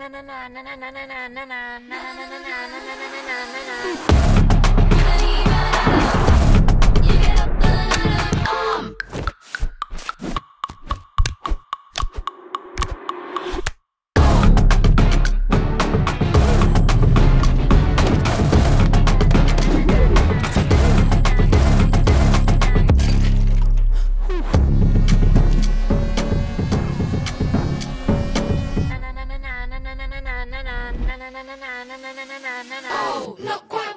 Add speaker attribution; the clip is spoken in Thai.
Speaker 1: นา na na na. Oh, look what